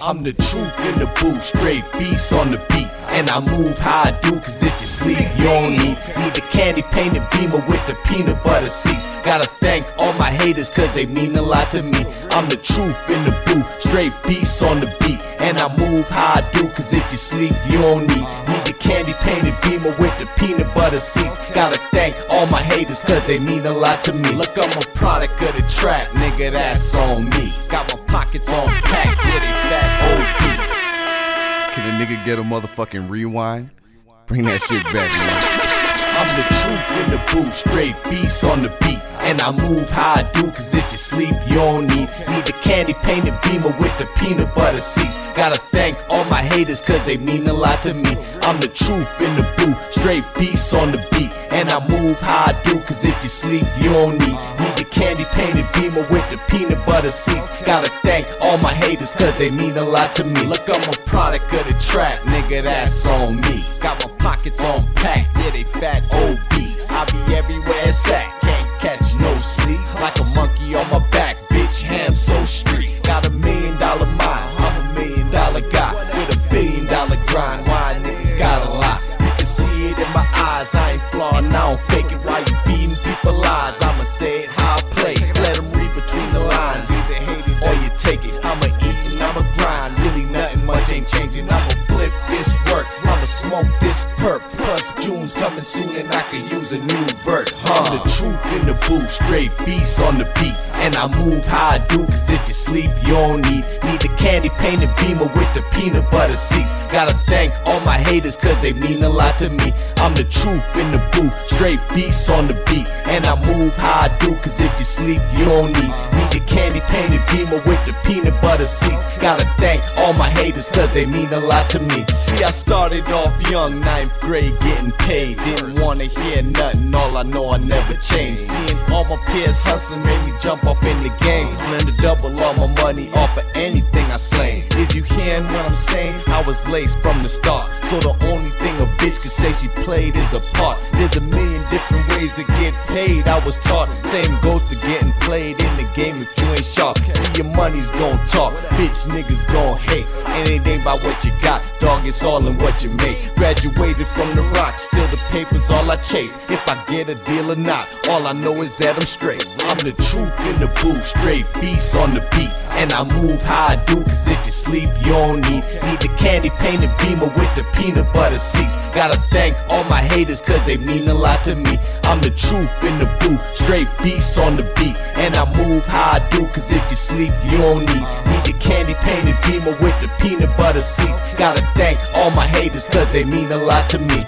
I'm the truth in the booth, straight beast on the beat. And I move how I do, cause if you sleep, you don't need. Need the candy painted beamer with the peanut butter seats. Gotta thank all my haters, cause they mean a lot to me. I'm the truth in the booth, straight beast on the beat. And I move how I do, cause if you sleep, you don't need. Need the candy painted beamer with the peanut butter seats. Gotta thank all my haters, cause they mean a lot to me. Look, I'm a product of the trap, nigga, that's on me. Got my Get a motherfucking rewind? Bring that shit back, man. I'm the truth in the booth, straight beats on the beat. And I move how I do, cause if you sleep, you don't need. Need the candy painted beamer with the peanut butter seats. Gotta thank all my haters, cause they mean a lot to me. I'm the truth in the booth, straight beats on the beat. And I move how I do, cause if you sleep, you don't need. Need candy painted beamer with the peanut butter seats. Gotta thank all my haters, cause they mean a lot to me. Look, I'm a product of the trap, nigga, that's on me. Got my pockets on pack, yeah, they fat beats. I be everywhere it's can't catch no sleep. Like a monkey on my back, bitch, Hamz so street. Got a million dollar mind, I'm a million dollar guy with a billion dollar grind. Why nigga got a lot? You can see it in my eyes, I ain't flawing, I don't fake it. Coming soon and I could use a new vert. Huh? I'm the truth in the booth, straight beats on the beat. And I move how I do, cause if you sleep, you don't need. Need the candy painted beamer with the peanut butter seats. Gotta thank all my haters, cause they mean a lot to me. I'm the truth in the booth, straight beats on the beat. And I move how I do, cause if you sleep, you don't need. Need the candy painted beamer with the peanut butter seats. Gotta thank all my haters, cause they mean a lot to me. See, I started off young, ninth grade, getting paid. Didn't wanna hear nothing, all I know I never changed. Seeing all my peers hustling made me jump off in the game. Learn to double all my money off of anything I slay. Is you hearing what I'm saying? I was laced from the start. So the only thing bitch could say she played is a part. There's a million different ways to get paid. I was taught. Same goes for getting played in the game if you ain't sharp. See, your money's gon' talk. Bitch niggas gon' hate. And it ain't about what you got. Dog, it's all in what you make. Graduated from the rock. Still the papers all I chase. If I get a deal or not, all I know is that I'm straight. I'm the truth in the booth. Straight beats on the beat. And I move how I do, cause if you sleep, you don't need. Need the candy painted beamer with the peanut butter seats. Gotta thank all my haters, cause they mean a lot to me. I'm the truth in the booth, straight beats on the beat. And I move how I do, cause if you sleep, you don't need. Need the candy painted beamer with the peanut butter seats. Gotta thank all my haters, cause they mean a lot to me.